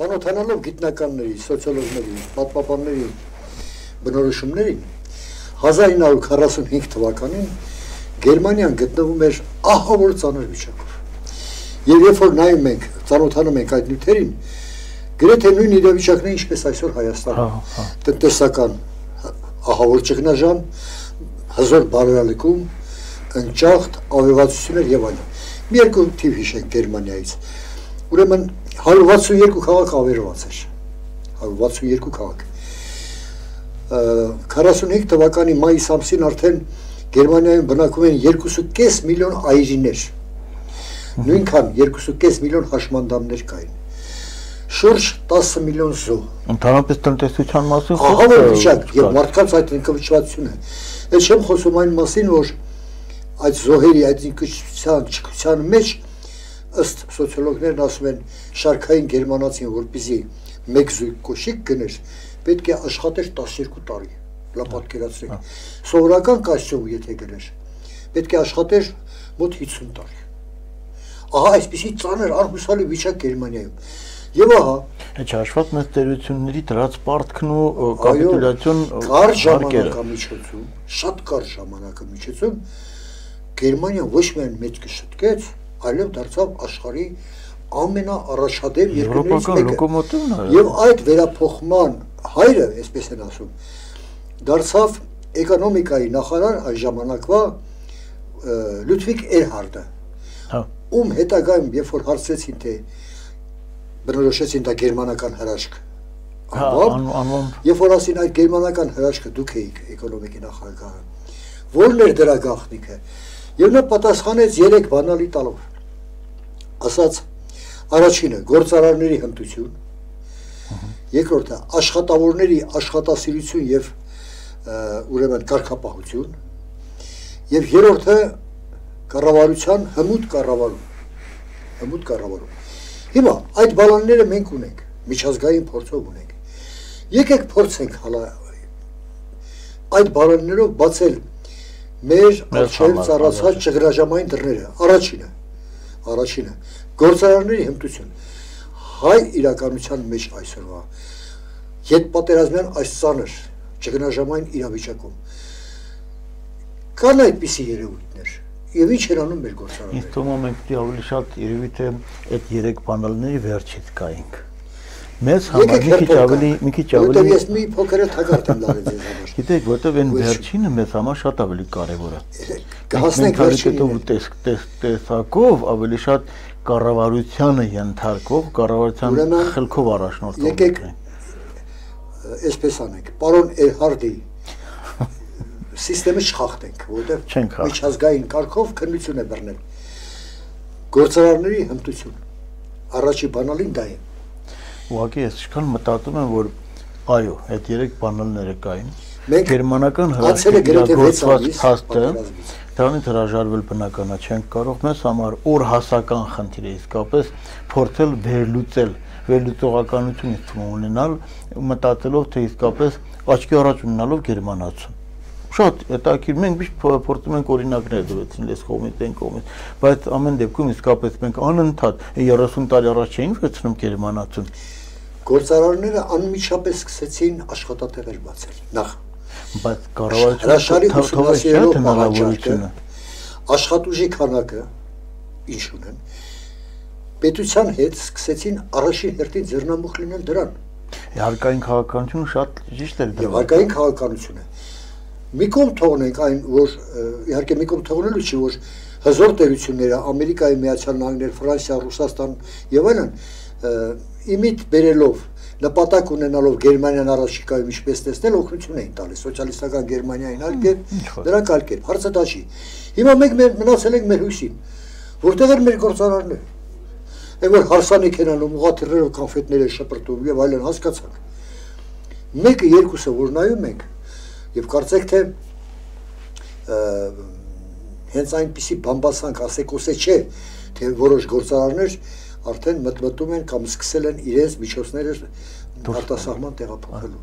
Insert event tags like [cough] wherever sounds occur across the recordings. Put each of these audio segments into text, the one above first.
Ցանոթանալով գիտնականների, սոցիոլոգների, պատմաբանների բնորոշումներին 1945 թվականին Գերմանիան գտնվում էր ահավոր ծանր վիճակով։ Եվ երբ որ նայում ենք, ծանոթանում ենք այդ նյութերին, գրեթե նույն իրավիճակն է ինչպես այսօր Հայաստանը։ Տնտեսական ահավոր ճգնաժամ, հզոր բարոյալիքում, ընճախտ, ավեվացություններ եւ այլն։ Մի երկու թիվ հիշենք Գերմանիայից։ Ուրեմն 162 քաղաք ավերված էր։ 162 քաղաք։ 45 թվականի մայիս ամսին արդեն Գերմանիայում բնակվում են 2.5 միլիոն այրիներ։ Նույնքան 2.5 միլիոն հաշմանդամներ կային։ Շուրջ 10 միլիոն զոհ։ Ընդհանրապես տնտեսության մասին խոսքը։ Ահա վիճակ եւ մարդկանց այդ ինքնիշխանությունը։ Այդ չեմ խոսում այն մասին, որ այդ զոհերի այդ ինքնիշխանության ճկության մեջ ըստ սոցիոլոգներն ասում են շարքային գերմանացին որպեսի մեկ զույգ կոշիկ գներ, պետք է աշխատեր 12 տարի։ Լա պատկերացրեք։ Սովորական կոստյում եթե գներ, պետք է աշխատեր մոտ 50 տարի։ Ահա այսպեսի ծանր արհուսալի վիճակ Գերմանիայում։ Եվ ահա Հեչ հաշված մեծ տերությունների դրած պարտքն ու կապիտուլյացիոն կար ժամանակամիջոցում, շատ կար ժամանակամիջոցում Գերմանիան ոչ միայն մեծ կշտկեց, այլև դարձավ աշխարհի ամենաառաջադեմ երկրներից մեկը։ Լոկոմոտիվն է։ Եվ այդ վերափոխման հայրը, այսպես են ասում, դարձավ էկոնոմիկայի նախարար այս ժամանակվա Լյուդվիգ Էրհարդը։ Հա։ Ում հետագայում, երբ որ հարցրեցին թե բնորոշեցին դա գերմանական հրաշք։ Հա, անվում։ Երբ որ ասին այդ գերմանական հրաշքը դուք էիք էկոնոմիկի նախարարը, ո՞րն էր դրա գաղտնիքը։ Եվ նա պատասխանեց երեք բանալի տալով ասած առաջինը գործարարների հմտություն, երկրորդը աշխատավորների աշխատասիրություն եւ ուրեմն կարգապահություն եւ երրորդը կառավարության հմուտ կառավարում հմուտ կառավարում հիմա այդ բալանները մենք ունենք միջազգային փորձով ունենք եկեք փորձենք հալա այդ բալաններով բացել մեր արժեր ծառացած ճգրաժամային դռները առաջինը առաջինը գործարանների հմտություն հայ իրականության մեջ այսօրվա յետ պատերազմյան այս ցաներ ճգնաժամային իրավիճակում կան այդպիսի երևույթներ եւ ինչ են անում մեր գործարանները ինձ թվում է մենք ավելի շատ երևի թե այդ երեք պանելների վերջից կայինք մեզ համար մի քիչ ավելի մի քիչ ավելի որտեղ ես մի փոքր թակարդ եմ լարել ձեզ համար գիտեք որտեղ այն վերջինը մեզ համար շատ ավելի կարևոր է կհասնենք վերջին տեսակով ավելի շատ կառավարությանը ենթարկող կառավարության խելքով առաջնորդող եկեք այսպես անենք պարոն Էրհարդի սիստեմը չխախտենք որովհետև միջազգային կարգով քննություն է բռնել գործարարների հմտություն առաջի բանալին դա է Ուղղակի ես իշքան մտածում եմ, որ այո, այդ երեք բանալները կային։ Գերմանական հրաշքագործված փաստը դրանից հրաժարվել բնականա չենք կարող մեզ համար օր հասական խնդիր է իսկապես փորձել վերլուծել վերլուծողականություն թվում ունենալ մտածելով թե իսկապես աչքի առաջ ունենալով գերմանացուն շատ հետաքրիր մենք միշտ փորձում ենք օրինակներ դրեցին լես կողմից այն կողմից բայց ամեն դեպքում իսկապես մենք անընդհատ 30 տարի առաջ չէինք վերցնում գերմանացուն գործարարները անմիջապես սկսեցին աշխատատեղեր բացել։ Նախ բայց կառավարությունը ուսումնասիրելով հնարավորությունը աշխատուժի քանակը ինչ ունեն պետության հետ սկսեցին առաջին հերթին ձեռնամուխ լինել դրան հարկային քաղաքականությունը շատ ճիշտ էր դրան հարկային քաղաքականությունը մի կողմ թողնենք այն որ իհարկե մի կողմ թողնելու չի որ հզոր տերությունները ամերիկայի միացյալ նահանգներ ֆրանսիա ռուսաստան եւ այլն իմիտ բերելով նպատակ ունենալով Գերմանիան առաջիկայում ինչպես տեսնել օգնություն էին տալիս սոցիալիստական Գերմանիային կերպ դրանք կերպ հարցը դա չի հիմա մենք մեր մնացել ենք մեր հույսին որտեղ են մեր գործարանները այն որ հարսանիք են անում ուղաթիռներով կոնֆետներ են շպրտում եւ այլն հասկացանք մեկը երկուսը որ նայում ենք եւ կարծեք թե հենց այնպիսի բամբասանք ասեկոսե չէ թե որոշ գործարաններ արդեն մտմտում են կամ սկսել են իրենց միջոցները արտասահման տեղափոխելու։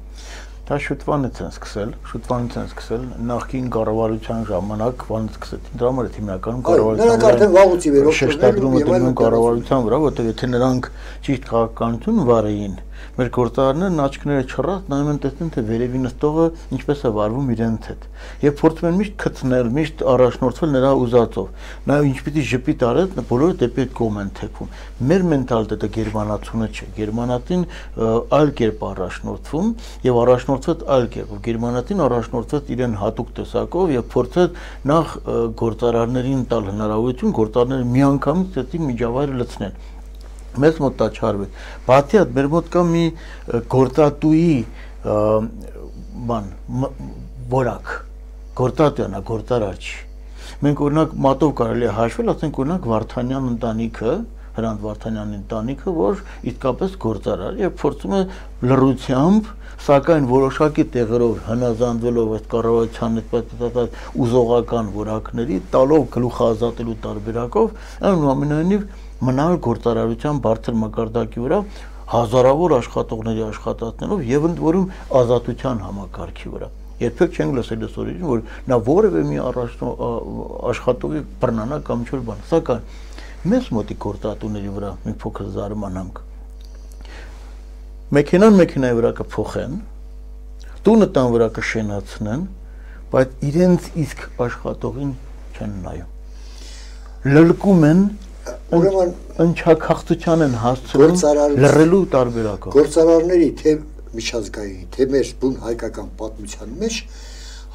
Դա շուտվանից են սկսել, շուտվանից են սկսել նախկին կառավարության ժամանակ, վանից սկսեցին։ Դրա համար է հիմնականում կառավարության։ Նրանք արդեն վաղուց ի վեր շեշտադրում են կառավարության վրա, որտեղ եթե նրանք ճիշտ քաղաքականություն վարեին, մեր գործարարներն աչքները չռած նայում են տեսնում թե վերևի նստողը ինչպես է վարվում իրենց հետ եւ փորձում են միշտ քծնել, միշտ առաջնորդվել նրա ուզածով։ Նա ինչ պիտի ժպիտ արել, բոլորը դեպի այդ կողմ են թեքում։ Մեր մենտալիտետը գերմանացունը չէ։ Գերմանատին այլ կերպ առաջնորդվում եւ առաջնորդված այլ կերպ։ Գերմանատին առաջնորդված իրեն հատուկ տեսակով եւ փորձեց նախ գործարարներին տալ հնարավորություն գործարարները միանգամից դեպի միջավայրը լցնեն մեզ մոտ դա չարվի։ Բացի այդ մեր մոտ կա մի գործատուի բան որակ գործատյանա գործարար չի։ Մենք օրինակ մատով կարելի է հաշվել, ասենք օրինակ Վարդանյան ընտանիքը, Հրանտ Վարդանյանի ընտանիքը, որ իսկապես գործարար եւ փորձում է լրությամբ սակայն որոշակի տեղերով հնազանդվելով այդ կառավարության այդ ուզողական որակների տալով գլուխազատելու տարբերակով այնուամենայնիվ մնալ գործարարության բարձր մակարդակի վրա հազարավոր աշխատողների աշխատանքներով եւ ընդ որում ազատության համակարգի վրա երբեք չենք լսել այսօրին որ նա որևէ մի աշխատողի բռնանա կամ ինչ-որ բան սակայն մեզ մոտի գործատուների վրա մի փոքր զարմանանք մեքենան մեքենայի վրա կփոխեն տունը տան վրա կշենացնեն բայց իրենց իսկ աշխատողին չեն նայում լլկում են ուրեմն ընչակախտության են հասցնում լռելու տարբերակով գործարարների թե միջազգային թե մեր բուն հայկական պատմության մեջ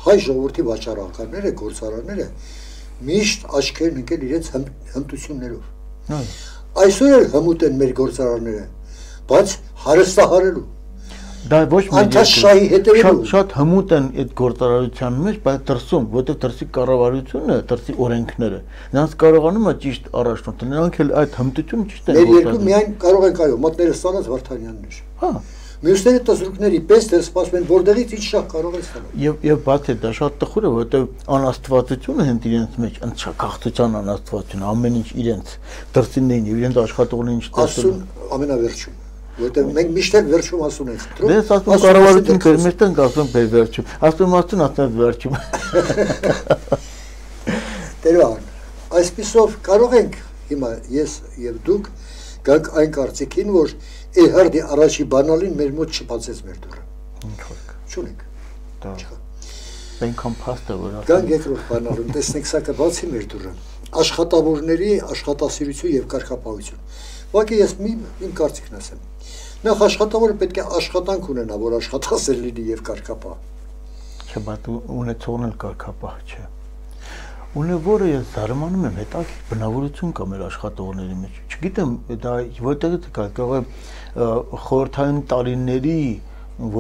հայ ժողովրդի վաճառականները գործարարները միշտ աչքերն ընկել իրենց հմտություններով այսօր էլ հմուտ են մեր գործարարները բայց հարստահարելու դա ոչ մի անտաշայի հետևելու շատ հմուտ են այդ գործարարության մեջ, բայց դրսում, որտեղ դրսի կառավարությունը, դրսի օրենքները, նրանց կարողանում է ճիշտ առաջնորդել, նրանք էլ այդ հմտությունը ճիշտ են գործարարում։ Մեր երկու միայն կարող են կայո, մատները ստանած Վարդանյաններ։ Հա Մյուսները տասրուկների պես թե սպասում են որտեղից ինչ շահ կարող է ստանալ։ Եվ եւ բացի դա շատ տխուր է, որովհետեւ անաստվածությունը հենց իրենց մեջ ընչակախտության անաստվածությունը ամեն ինչ իրենց դրսիններին եւ իրենց աշխատողներին չտեսնում։ Ասում ամենավերջում որտեղ մենք միշտ էլ վերջում ասում ենք խնդրում։ Դες ասում կառավարություն կեր, միշտ ենք ասում բեր վերջում։ Ասում ասում ասում վերջում։ [laughs] Տերան, այսպեսով կարող ենք հիմա ես եւ դուք գանք այն կարծիքին, որ Էհարդի առաջի բանալին մեր մոտ չբացեց մեր դուրը։ Ինչ որ։ Չունենք։ Դա։ Այնքան փաստը որ ասում։ Գանք երկրորդ բանալում, տեսնենք սա կբացի մեր դուրը։ Աշխատավորների աշխատասիրություն եւ կարգապահություն։ Ուղղակի ես մի իմ կարծիքն ասեմ Նախ աշխատավորը պետք է աշխատանք ունենա, որ աշխատասեր լինի եւ կարգապահ։ Չէ, բայց ունեցողն էլ կարգապահ չէ։ Ունևորը ես զարմանում եմ, հետաքրքիր բնավորություն կա մեր աշխատողների մեջ։ Չգիտեմ, դա որտեղից կա, կարող է խորհրդային տարիների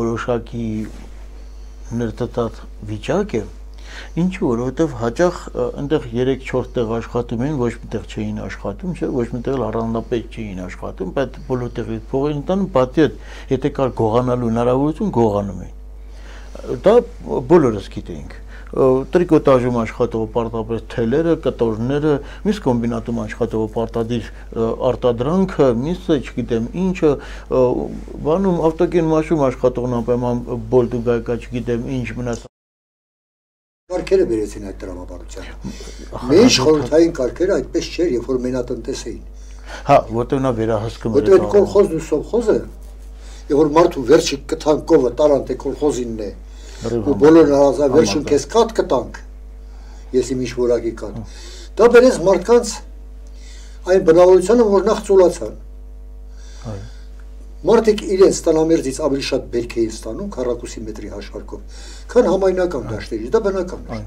որոշակի ներծծած վիճակ է, Ինչու, որովհետև հաճախ այնտեղ 3-4 տեղ աշխատում էին, ոչ միտեղ չէին աշխատում, չէ, ոչ միտեղ առանձնապես չէին աշխատում, բայց բոլոր տեղից փող էին տանում, բացի այդ, եթե կար գողանալու հնարավորություն, գողանում էին։ Դա բոլորս գիտեինք տրիկոտաժում աշխատող պարտապես թելերը, կտորները, միս կոմբինատում աշխատող պարտադիր արտադրանքը, միսը, չգիտեմ, ինչը, բանում ավտոկեն մաշում աշխատողն անպայման բոլտուգայկա, չգիտեմ, ինչ մնաց Կարգերը վերեցին այդ տրամաբանությանը։ Մեր խորհրդային կարգերը այդպես չէր, երբ որ մենատնտես էին։ Հա, որտեղ նա վերահսկում էր։ Որտեղ կոլխոզն ու սովխոզը, երբ որ մարդու վերջի կթան կովը տարան թե կոլխոզինն է, ու բոլորն արազա վերջում քեզ կատ կտանք։ Ես իմ ինչ որակի կատ։ Դա բերեց մարդկանց այն բնավորությունը, որ նախ ծուլացան։ Այո Մարդիկ իրենց տանամերձից ավելի շատ բերք էին ստանում քառակուսի մետրի հաշվարկով, քան համայնական դաշտերից, դա բնական է։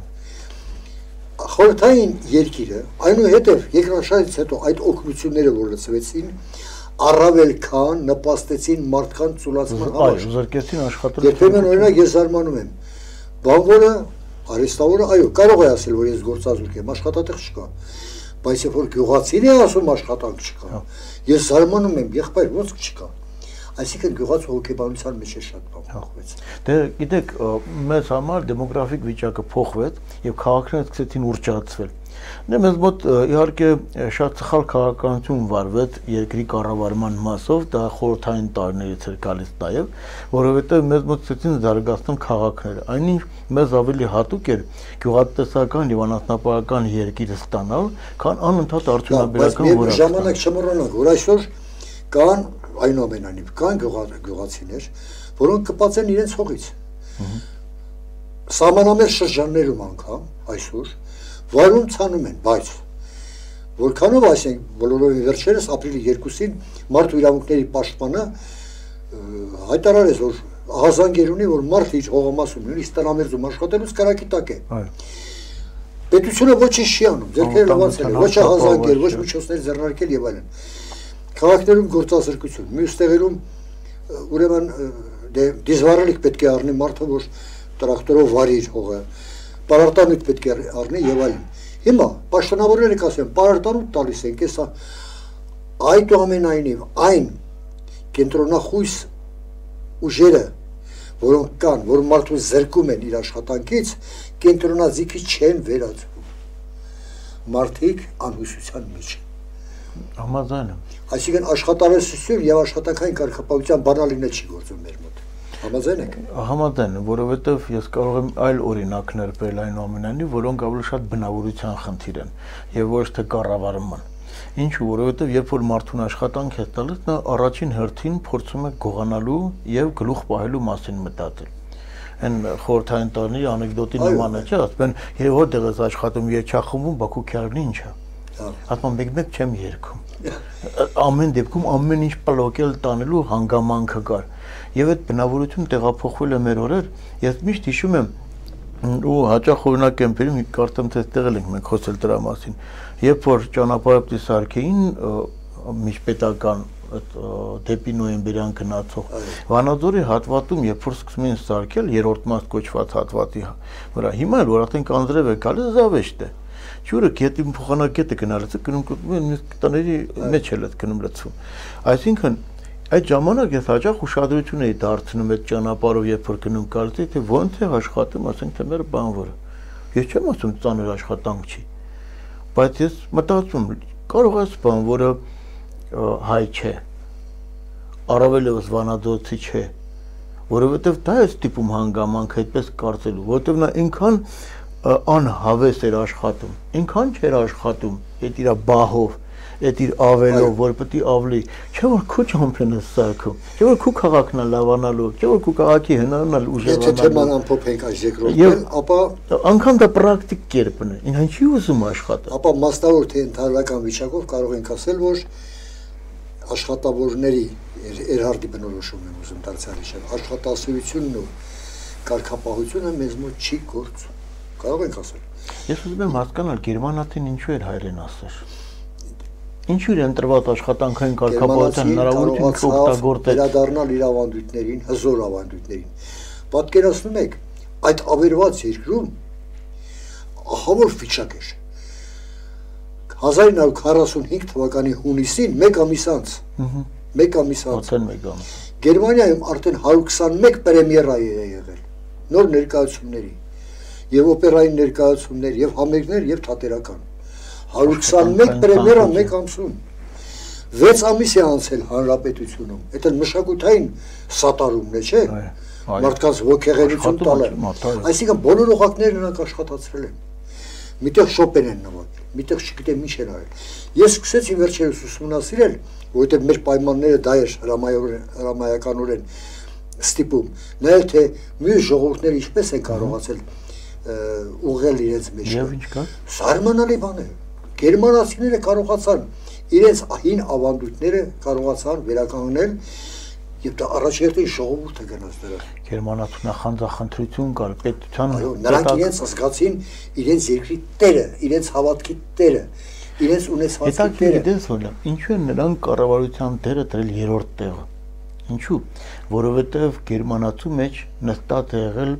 Խորհրդային երկիրը, այնուհետև երկրաշարժից հետո այդ օգնությունները, որ լցվեցին, առավել քան նպաստեցին մարդկանց ծուլացման համար։ Այո, զրկեցին աշխատել։ Երբեմն օրինակ ես զարմանում եմ։ Բանվորը, արեստավորը, այո, կարող է ասել, որ ես գործազուրկ եմ, աշխատատեղ չկա բայց երբ որ գյուղացին է ասում աշխատանք չկա, ես զարմանում եմ, եղբայր ոնց չկա Այսինքն գյուղաց հոգեբանության մեջ է շատ բան փոխվեց։ Դե գիտեք, մեզ համար դեմոգրաֆիկ վիճակը փոխվեց եւ քաղաքները սկսեցին ուռճացվել։ Դե մեզ մոտ իհարկե շատ սխալ քաղաքականություն վարվեց երկրի կառավարման մասով, դա խորհրդային տարիներից էր գալիս նաև, որովհետև մեզ մոտ ցեցին զարգացնում քաղաքները։ Այնինչ մեզ ավելի հատուկ էր գյուղատնտեսական եւ անասնապահական երկիրը ստանալ, քան անընդհատ արդյունաբերական որակը։ Բայց ժամանակ չմոռանանք, որ այսօր կան այնուամենայնիվ կան գյուղացիներ, որոնք կպածեն իրենց հողից։ Սահմանամերձ շրջաններում անգամ այսօր վարում ցանում են, բայց որքանով այսինքն բոլորովին վերջերս ապրիլի 2-ին մարդու իրավունքների պաշտպանը հայտարարեց որ հազանգեր ունի որ մարդ իր հողամասում նույնիսկ տնամերձում աշխատելուց կարակի տակ է։ Այո պետությունը ոչինչ չի անում, ձերքերը լավացել են, ոչ հազանգեր, ոչ միջոցներ ձեռնարկել եւ այլն քաղաքներում գործազրկություն, մյուս տեղերում ուրեմն դե դիզվարելիք պետք է առնի մարդը, որ տրակտորով վարի իր հողը, պարարտանույթ պետք է առնի եւ այլն։ Հիմա պաշտոնավորները կասեն, պարարտանույթ տալիս են, կեսա այդուամենայնիվ այն կենտրոնախույս ուժերը, որոնք կան, որ մարդուն զրկում են իր աշխատանքից, կենտրոնազիքի չեն վերածվում։ Մարդիկ անհուսության մեջ են։ Համաձայն եմ։ Այսինքն աշխատավեսություն եւ աշխատանքային կարգապահության բանալինը չի գործում մեր մոտ։ Համաձայն եք։ Համաձայն եմ, որովհետեւ ես կարող եմ այլ օրինակներ բերել այնուամենայնիվ, որոնք ավելի շատ բնավորության խնդիր են եւ ոչ թե կառավարման։ Ինչու, որովհետեւ երբ որ մարդուն աշխատանք է տալիս, նա առաջին հերթին փորձում է գողանալու եւ գլուխ պահելու մասին մտածել այն խորթային տանի անեկդոտի նման է, չէ՞, ասում են, եւ որտեղ ես աշխատում երջախումում Բաքու քյարնի ինչ է։ Ասում մեկ-մեկ չեմ երգում ամեն դեպքում ամեն ինչ պլոկել տանելու հանգամանքը կար։ Եվ այդ բնավորությունը տեղափոխվել է մեր օրեր։ Ես միշտ հիշում եմ ու հաճախ օրինակ եմ բերում կարծեմ թե տեղել ենք մենք խոսել դրա մասին։ Երբ որ ճանապարհը սարքեին միջպետական այդ դեպի նոյեմբերյան գնացող Վանաձորի հատվածում երբ որ սկսում են սարքել երրորդ մաս կոչված հատվածի վրա հիմա էլ որ արդեն կանձրև է գալիս զավեշտ է ջուրը գետի փոխանակետը գնալից գնում գնում տների մեջ էլ այդ գնում լցվում այսինքն այդ ժամանակ ես հաճախ ուշադրություն էի դարձնում այդ ճանապարհով երբ որ գնում գալիս թե ոնց է աշխատում ասենք թե մեր բանվորը ես չեմ ասում ծանր աշխատանք չի բայց ես մտածում կարող է բանվորը հայ չէ առավել եւս վանադոցի չէ որովհետեւ դա է ստիպում հանգամանք այդպես կարծելու որովհետեւ նա ինքան անհավես էր աշխատում։ Ինքան չէր աշխատում այդ իր բահով, այդ իր ավելով, որ պետք է ավելի, չէ որ քո չամփեն է սարքում, չէ որ քո քաղաքն է լավանալու, չէ որ քո քաղաքի հնարն է ուժեղանալու։ Եթե թեման ամփոփենք այս երկրորդն, ապա անկամ դա պրակտիկ կերպն է։ Ինքան չի ուզում աշխատել։ Ապա մասնավոր թե ընդհանրական վիճակով կարող ենք ասել, որ աշխատավորների Էրհարդի բնորոշումն եմ ուզում դարձյալ հիշել, աշխատասիրությունն ու կարգապահությունը մեզ մոտ չի գործում կարող ենք ասել։ Ես ուզում եմ հասկանալ Գերմանացին ինչու էր հայրենասեր։ Ինչու էր ընտրված աշխատանքային կարգապահության հնարավորությունը օգտագործել։ Վերադառնալ իր ավանդույթներին, հզոր ավանդույթներին։ Պատկերացնում եք, այդ ավերված երկրում ահա որ վիճակ էր։ 1945 թվականի հունիսին 1 ամիս անց։ Ահա 1 ամիս անց։ 21 ամիս։ Գերմանիայում արդեն 121 պրեմիերա է եղել նոր ներկայացումների եւ օպերային ներկայացումներ եւ համերգներ եւ թատերական 121 պրեմիերա մեկ ամսում 6 ամիս է անցել հանրապետությունում դա մշակութային սատարումն է չէ մարդկանց ոգեղենություն տալը այսինքն բոլոր օղակները նրանք աշխատացրել են միտեղ շոպեն են նվագել միտեղ չգիտեմ ինչ են արել ես սկսեցի վերջերս ուսումնասիրել որովհետեւ մեր պայմանները դա էր հրամայականորեն ստիպում նաև թե մյուս ժողովուրդները ինչպես են կարողացել ուղղել իրենց մեջ։ Եվ ինչ կա։ Զարմանալի բան է։ Գերմանացիները կարողացան իրենց հին ավանդույթները կարողացան վերականգնել եւ դա առաջերտին ժողովուրդը գնաց դրա։ Գերմանացու նախանձախնդրություն կար պետության Այո, նրանք իրենց զգացին իրենց երկրի տերը, իրենց հավատքի տերը, իրենց ունեցվածքի տերը։ Հետո դες որ ինչու են նրանք կառավարության դերը դրել երրորդ տեղը։ Ինչու՞, որովհետև գերմանացու մեջ նստած է եղել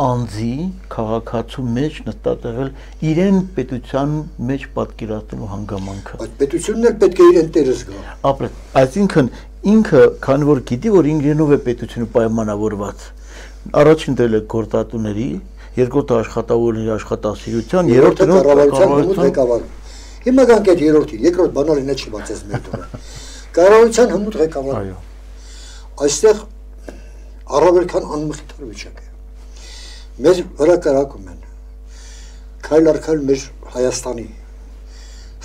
անձի քաղաքացու մեջ նստատեղել իրեն պետության մեջ պատկերացնելու հանգամանքը։ Այդ պետությունն էլ պետք է իրեն տերը զգա։ Ապրե, այսինքն ինքը քանի որ գիտի որ ինքնով է պետությունը պայմանավորված առաջին դել է գործատուների երկրորդը աշխատավորների աշխատասիրության երրորդը կառավարության ղեկավար հիմա գանք այդ երրորդին երկրորդ բանալին չի բացես մեր դուրը կառավարության հմուտ ղեկավար այո այստեղ առավել քան անմխիթար վիճակ է մեր վրա կարակում են քայլ առ քայլ մեր Հայաստանի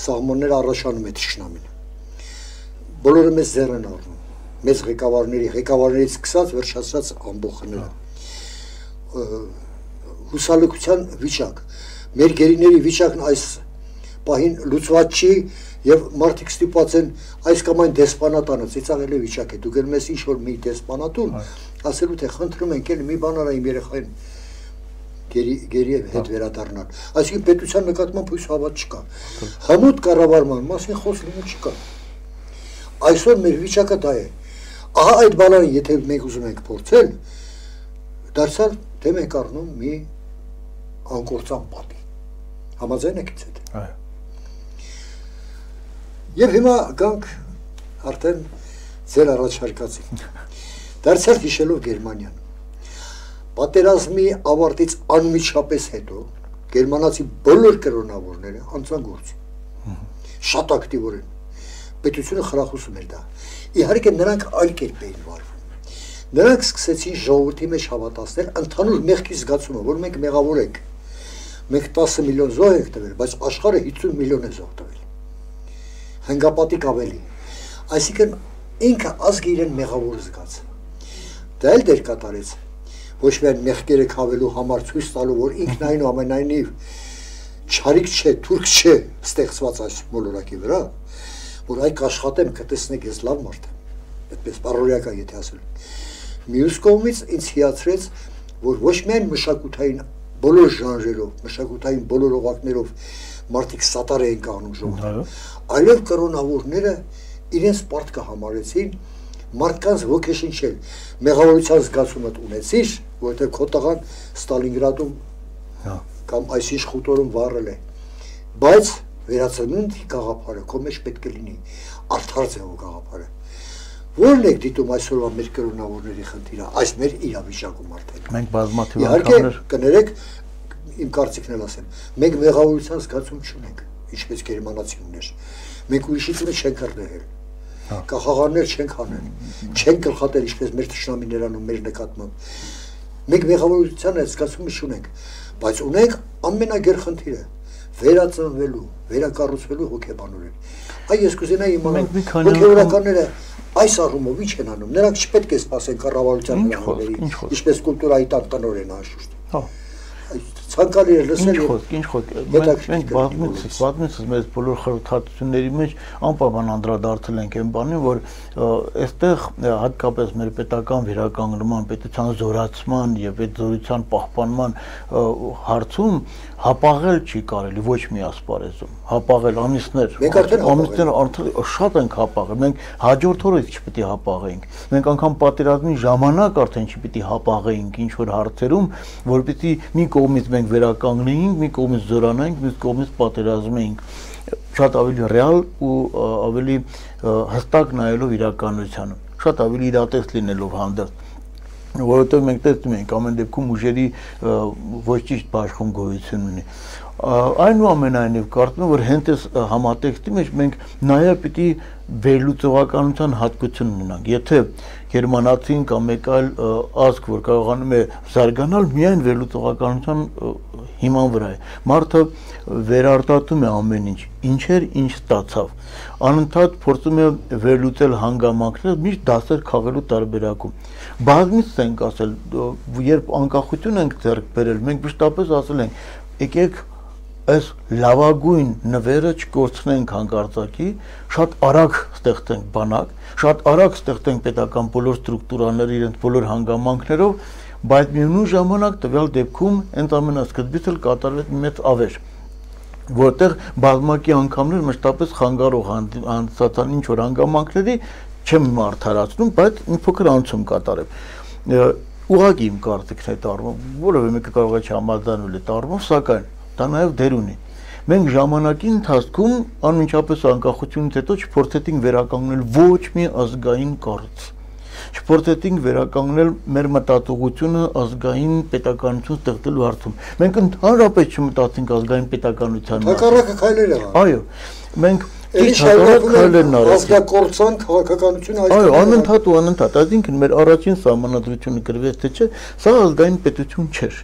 սահմանները առաջանում է ճշնամին։ Բոլորը մեզ ձեռ են առնում։ Մեզ ղեկավարների, ղեկավարներից սկսած վերջացած ամբողջները։ Հուսալքության վիճակ։ Մեր գերիների վիճակն այս պահին լուծված չի եւ մարդիկ ստիպված են այս կամ այն դեսպանատանը ծիծաղելի վիճակ է։ Դու գնում ես ինչ որ մի դեսպանատուն, ասելու թե խնդրում ենք էլ մի բան արա իմ երեխային գերի գերի հետ վերադառնալ։ Այսինքն պետության նկատմամբ հույս հավատ չկա։ Համոտ կառավարման մասին խոս լինում չկա։ Այսօր մեր վիճակը դա է։ Ահա այդ բանալին եթե մենք ուզում ենք փորձել, դարձյալ թե մենք առնում մի անկործան պատի։ Համաձայն եք ինձ հետ։ Այո։ Եվ հիմա գանք արդեն ձեր առաջարկածին։ [laughs] Դարձյալ հիշելով Գերմանիան պատերազմի ավարտից անմիջապես հետո գերմանացի բոլոր կրոնավորները անցան գործի։ Շատ ակտիվորեն։ Պետությունը խրախուսում էր դա։ Իհարկե նրանք այլ կերպ էին վարվում։ Նրանք սկսեցին ժողովրդի մեջ հավատացնել ընդհանուր մեղքի զգացումը, որ մենք մեղավոր ենք։ Մենք 10 միլիոն զոհ ենք տվել, բայց աշխարհը 50 միլիոն է զոհ տվել։ Հնգապատիկ ավելի։ Այսինքն ինքը ազգը իրեն մեղավոր զգաց։ Դա էլ դեր կատարեց ոչ միայն մեղքերը քավելու համար ցույց տալու, որ ինքն այնուամենայնիվ չարիք չէ, թուրք չէ ստեղծված այս մոլորակի վրա, որ այ կաշխատեմ կտեսնեք ես լավ մարդ եմ, այդպես բարոյակա եթե ասել։ Մյուս կողմից ինձ հիացրեց, որ ոչ միայն մշակութային բոլոր ժանրերով, մշակութային բոլոր օղակներով մարդիկ սատար էին կանում ժողովուրդ, այլև կրոնավորները իրենց պարտքը համարեցին մարդկանց ոգեշնչել, մեղավորության զգացումը ունեցիր, որովհետև քո տղան Ստալինգրադում հա կամ այսինչ խուտորում վառել է բայց վերածնունդ գաղափարը քո մեջ պետք է լինի արդար ձևով գաղափարը Որն եք դիտում այսօրվա մեր կրոնավորների խնդիրը, այս մեր իրավիճակում արդեն։ Մենք բազմաթիվ անգամներ կներեք իմ կարծիքն էլ ասեմ։ Մենք մեղավորության զգացում չունենք, ինչպես գերմանացին ուներ։ Մենք ուրիշից մեջ չենք հրդեհել։ հա։ Կախաղաններ չենք հանել։ Չենք գլխատել ինչպես մեր ճշնամիներն ու մեր նկատմամբ Մենք մեղավորության այդ զգացումը չունենք, բայց ունենք ամենագերխնդիրը՝ վերածնվելու, վերակառուցվելու հոգեբանորեն։ Այ ես կուզենայի իմանալ, հոգեորականները այս առումով ի՞նչ են անում։ Նրանք չպետք է սпасեն կառավարության հնարավորների, ինչպես կուլտուրայի տակ տնօրենը անշուշտ։ Հա ցանկալի է լսել։ Ինչ խոսք, ինչ խոսք։ Մենք բազմիցս, բազմիցս մեր բոլոր խրթացությունների մեջ անպայման անդրադարձել ենք այն բանին, որ այստեղ հատկապես մեր պետական վերականգնման, պետության զորացման եւ այդ զորության պահպանման հարցում հապաղել չի կարելի ոչ մի ասպարեզում հապաղել ամիսներ ամիսներ արդեն շատ ենք հապաղել մենք հաջորդ օրը չպետք է հապաղեինք մենք անգամ պատերազմի ժամանակ արդեն չպետք է հապաղեինք ինչ որ հարցերում որպեսզի մի կողմից մենք վերականգնեինք մի կողմից զորանայինք մի կողմից պատերազմեինք շատ ավելի ռեալ ու ավելի հստակ նայելով իրականությանը շատ ավելի իրատես լինելով հանդերձ որովհետև մենք տեսնում ենք ամեն դեպքում ուժերի ոչ ճիշտ բաշխում գոյություն ունի այնուամենայնիվ կարծում եմ որ հենց այս համատեքստի մեջ մենք նաև պիտի վերլուծողականության հատկություն ունենանք եթե գերմանացին կամ մեկ այլ ազգ որ կարողանում է զարգանալ միայն վերլուծողականության հիման վրա է մարդը վերարտատում է ամեն ինչ ինչեր ինչ ստացավ անընդհատ փորձում է վերլուծել հանգամանքները միշտ դասեր քաղելու տարբերակում բազմից ենք ասել երբ անկախություն ենք ձեռք բերել մենք մշտապես ասել ենք եկեք այս լավագույն նվերը չկորցնենք հանկարծակի, շատ արագ ստեղծենք բանակ, շատ արագ ստեղծենք պետական բոլոր ստրուկտուրաները իրենց բոլոր հանգամանքներով, բայց միևնույն ժամանակ տվյալ դեպքում հենց ամենասկզբից էլ կատարվեց մեծ ավեր որտեղ բազմակի անգամներ մշտապես խանգարող հանդիսացան ինչ որ հանգամանքների չեմ մարդարացնում, բայց մի փոքր անցում կատարեմ ուղղակի իմ կարծիքն է տառվում, որովհետեւ մեկը կարող է չհամաձայնել այդ առումով, սակայն դա նաև դեր ունի։ մենք ժամանակի ընթացքում անմիջապես անկախությունից հետո չփորձեցինք վերականգնել ոչ մի ազգային կառույց չփորձեցինք վերականգնել մեր մտածողությունը ազգային պետականություն ստեղծելու հարցում։ Մենք ընդհանրապես չմտածեցինք ազգային պետականության մասին։ Հակառակը քայլեր եղան։ Այո։ Մենք Իշ հայտնվում է ազգակործան քաղաքականությունը այս Այո, անընդհատ ու անընդհատ, այսինքն մեր առաջին սահմանադրությունը գրվեց թե չէ, սա ազգային պետություն չէր։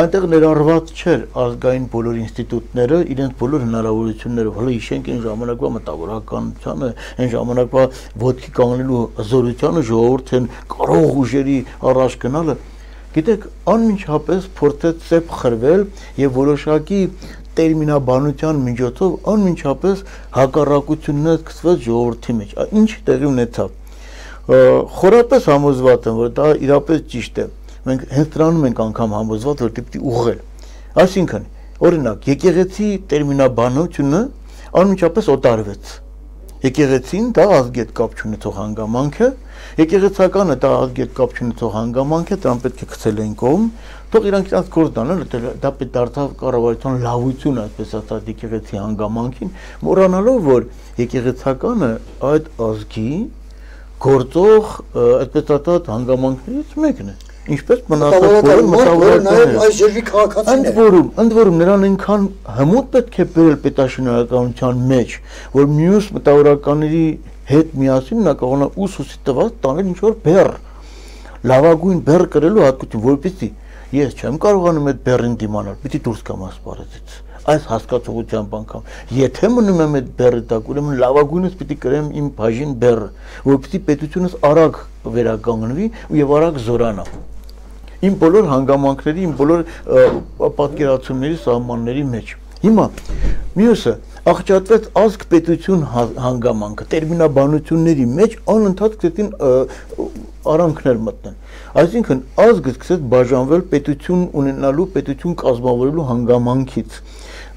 Այնտեղ ներառված չէր ազգային բոլոր ինստիտուտները, իրենց բոլոր հնարավորություններով։ Հələ հիշենք այն ժամանակվա մտավորականությանը, այն ժամանակվա ոդկի կանգնելու զորությանը ժողովուրդն կարող ուժերի առաջ գնալը Գիտեք, անմիջապես փորձեց ծեփ խրվել եւ որոշակի տերմինաբանության միջոցով անմիջապես հակառակություններ սկսվեց ժողովրդի մեջ։ Ինչ տեղի ունեցավ։ Խորապես համոզված եմ, որ դա իրապես ճիշտ է։ Մենք հենց դրանում ենք անգամ համոզված, որ դեպի ուղղել։ Այսինքն, օրինակ, եկեղեցի տերմինաբանությունը անմիջապես օտարվեց Եկեղեցին դա ազգի հետ կապ չունեցող հանգամանք է, եկեղեցականը դա ազգի հետ կապ չունեցող հանգամանք է, դրան պետք է գցել են կողմ, թող իրանք իրաց գործ անեն, դա պետք դարձավ կառավարության լավություն, այսպես ասած, եկեղեցի հանգամանքին, մոռանալով որ եկեղեցականը այդ ազգի գործող, այսպես ասած, հանգամանքներից մեկն է ինչպես մնացած բոլոր մտավորականները այս երկրի քաղաքացիներ ընդ որում ընդ որում նրան այնքան հմուտ պետք է բերել պետաշինարարականության մեջ որ մյուս մտավորականների հետ միասին նա կարողանա ուսուսի տված տանել ինչ որ բեռ լավագույն բեռ կրելու հատկություն որպեսզի ես չեմ կարողանում այդ բեռին դիմանալ պիտի դուրս գամ ասպարեզից այս հասկացողությամբ անգամ եթե մնում եմ այդ բեռի տակ ուրեմն լավագույնս պիտի կրեմ իմ բաժին բեռը որպեսզի պետությունս արագ վերականգնվի եւ արագ զորանա իմ բոլոր հանգամանքների, իմ բոլոր պատկերացումների սահմանների մեջ։ Հիմա մյուսը աղճատվեց ազգ պետություն հանգամանքը տերմինաբանությունների մեջ անընդհատ սկսեցին արանքներ մտնել այսինքն ազգը սկսեց բաժանվել պետություն ունենալու պետություն կազմավորելու հանգամանքից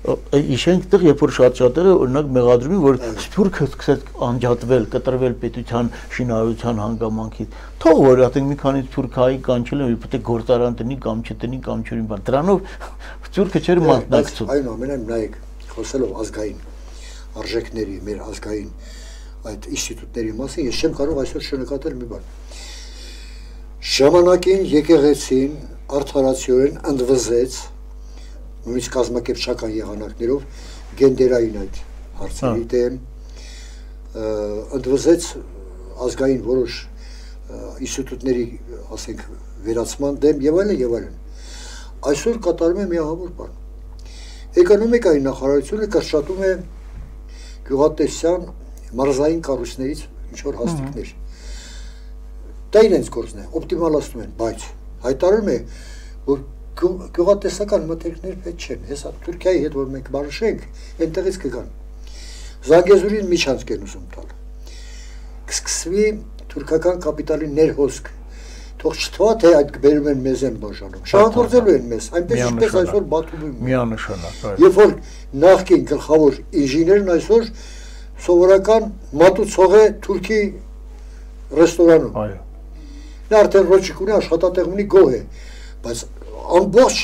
իշենք տեղ երբ որ շատ-շատերը օրինակ մեղադրում են որ սփյուռքը սկսեց անջատվել, կտրվել պետության շինարարության հանգամանքից։ Թող որ ասենք մի քանի սփյուռքայի կանչել են, պետք է գործարան տնի կամ չտնի կամ չունի բան։ Դրանով սփյուռքը չէր մասնակցում։ Այնուամենայնիվ նայեք, խոսելով ազգային արժեքների, մեր ազգային այդ ինստիտուտների մասին, ես չեմ կարող այսօր շնորհակալ մի բան։ Ժամանակին եկեղեցին արդարացիորեն ընդվզեց նույնիսկ կազմակերպչական եղանակներով գենդերային այդ հարցերի դեմ ընդվզեց ազգային որոշ ինստիտուտների, ասենք, վերացման դեմ եւ այլն եւ այլն։ Այսօր կատարում է միահավոր բան։ Էկոնոմիկայի նախարարությունը կրճատում է գյուղատնտեսության մարզային կառույցներից ինչ որ հաստիկներ։ Դա իրենց գործն է, օպտիմալացնում են, բայց հայտարարում է, որ գյուղատեսական մտերքներ պետք չեն։ Հեսա Թուրքիայի հետ որ մենք բարշենք, այնտեղից կգան։ Զանգեզուրին միջանցք են ուզում տալ։ Կսկսվի թուրքական կապիտալի ներհոսք։ Թող չթվա թե այդ բերում են մեզ են բաժանում։ Շահագործելու են մեզ, այնպես ինչպես այսօր Բաթումում։ Միանշանակ, Երբ որ նախկին գլխավոր ինժեներն այսօր սովորական մատուցող է Թուրքի ռեստորանում։ Այո։ Նա արդեն ռոճիկ ունի, աշխատատեղ ունի, գոհ է, բայց ամբողջ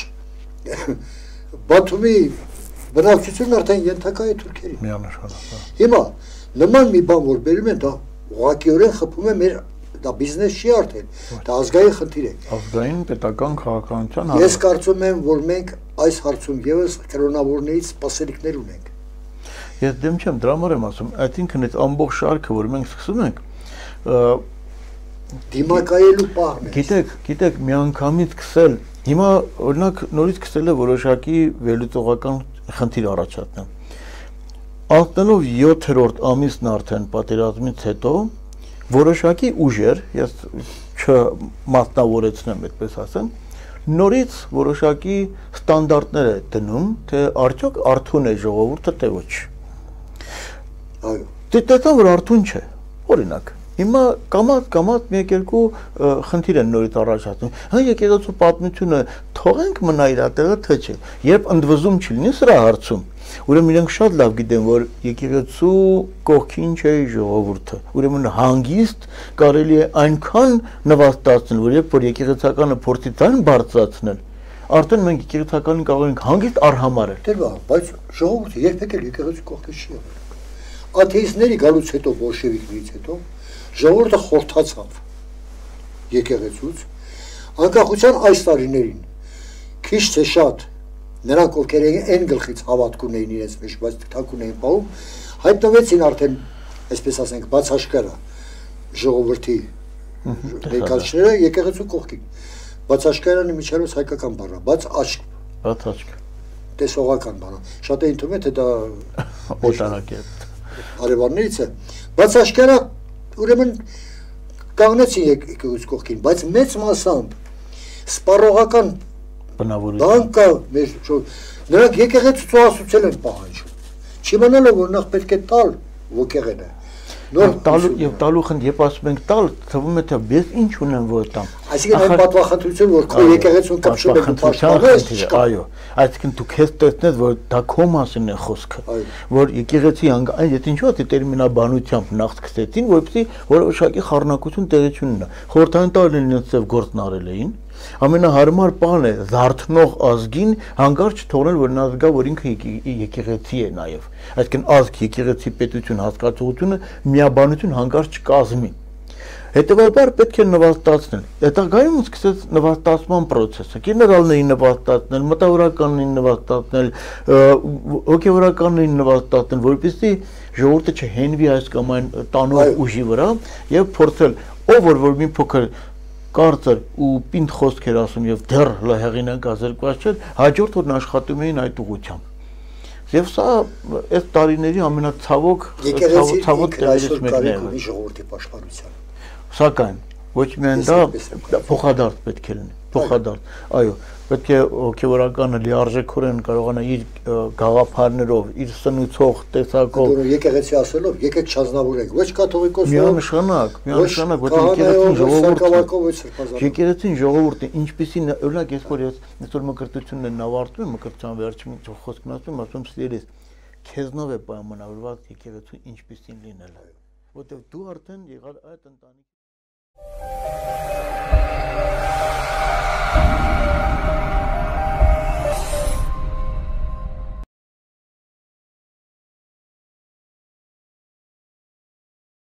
Բաթումի բնակչությունն արդեն ենթակա է թուրքերին։ Միանշանակ։ հա։ Հիմա նման մի բան որ բերում են դա ուղղակիորեն խփում է մեր դա բիզնես չի արդեն, դա ազգային խնդիր է։ Ազգային պետական քաղաքականության Ես կարծում եմ, որ մենք այս հարցում եւս կրոնավորներից սպասելիքներ ունենք։ Ես դեմ չեմ, դրա համար եմ ասում, այսինքն այդ ամբողջ շարքը, որ մենք սկսում ենք, դիմակայելու պահն է։ Գիտեք, գիտեք, միանգամից սկսել Հիմա օրինակ նորից սկսել է որոշակի վերլուծողական խնդիր առաջացնել։ Անցնելով 7-րդ ամիսն արդեն պատերազմից հետո որոշակի ուժեր, ես չմատնավորեցնեմ այդպես ասեմ, նորից որոշակի ստանդարտներ է դնում, թե արդյոք արթուն է ժողովուրդը, թե ոչ։ Այո։ տեսա որ արթուն չէ։ Օրինակ, Հիմա կամած կամած մեկ երկու խնդիր են նորից առաջացնում։ Հա եկեղեցու պատմությունը թողենք մնա իր տեղը թե չէ։ Երբ ընդվզում չլինի սրա հարցում, ուրեմն իրենք շատ լավ գիտեն, որ եկեղեցու կողքին չէ ժողովուրդը։ Ուրեմն հանգիստ կարելի է այնքան նվաստացնել, որ երբ որ եկեղեցականը փորձի ցան բարձրացնել, արդեն մենք եկեղեցականին կարող ենք հանգիստ արհամարել։ Դե բա, բայց ժողովուրդը երբեք էլ եկեղեցի կողքը չի եղել։ Աթեիստների գալուց հետո բոլշևիկներից հետո ժողովուրդը խորթացավ եկեղեցուց անկախության այս տարիներին քիչ թե շատ նրանք ովքեր այն գլխից հավատք ունեին իրենց մեջ, բայց թակ ունեին պահում, հայտնվեցին արդեն, այսպես ասենք, բաց աշկարա ժողովրդի ներկայացները եկեղեցու կողքին։ Բաց աշկարանը միջերոց հայկական բառ է, բաց աչք։ Բաց աչք։ Տեսողական բառ է։ Շատ է ընդունում է թե դա [laughs] օտարակ է։ Արևաններից է։ Բաց աշկարա ուրեմն կանգնեցին եկեղեցու կողքին, բայց մեծ մասամբ սպառողական բնավորություն։ Բան կա մեր նրանք եկեղեցու ասուցել են պահանջում։ Չիմանալով որ նախ պետք է տալ ոգեղենը։ Նոր տալու եւ տալու խնդիր, երբ ասում ենք տալ, թվում է թե ես ինչ ունեմ որ տամ։ Այսինքն այն պատվախնդրություն, որ քո եկեղեցուն կապշում եք պաշտպանես, այո, այսինքն դու քեզ տեսնես, որ դա քո մասին է խոսքը, որ եկեղեցի այն եթե ինչու է տերմինաբանությամբ նախ սկսեցին, որովհետեւ որոշակի խառնակություն տեղի չունենա։ Խորհրդային տարիներին նրանց գործն արել էին, ամենահարմար բան է զարթնող ազգին հանգարց թողնել որ նա զգա որ ինքը եկեղեցի է նաև այսինքն ազգ եկեղեցի պետություն հասկացողությունը միաբանություն հանգարց չկազմի Հետևաբար պետք է նվաստացնել։ Հետագայում սկսեց նվաստացման process-ը։ Գեներալներին նվաստացնել, մտավորականներին նվաստացնել, հոգեվորականներին նվաստացնել, որպեսզի ժողովուրդը չհենվի այս կամ այն տանող ուժի վրա եւ փորձել ով որ որ մի փոքր կարծր ու պինդ խոսքեր ասում եւ դեռ հեղինակազրկված չէր, հաջորդ օրն աշխատում էին այդ ուղությամբ։ Եվ սա այս տարիների ամենացավոք ցավոք տեղերից մեկն է ժողովրդի պաշտպանության։ Սակայն ոչ միայն դա փոխադարձ պետք է լինի, փոխադարձ։ Այո, պետք է հոգեվորականը լիարժեքորեն կարողանա իր գաղափարներով, իր սնուցող տեսակով դու եկեղեցի ասելով, եկեք չազնավորենք, ոչ կաթողիկոսով, միանշանակ, միանշանակ, ոչ եկեղեցին ժողովուրդը։ Եկեղեցին ժողովուրդը ինչպեսին օրինակ ես որ ես այսօր մկրտությունն են ավարտում մկրտության վերջին խոսքն ասում, ասում սիրես քեզնով է պայմանավորված եկեղեցու ինչպեսին լինելը, որտեղ դու արդեն եղար այդ ընտանիքի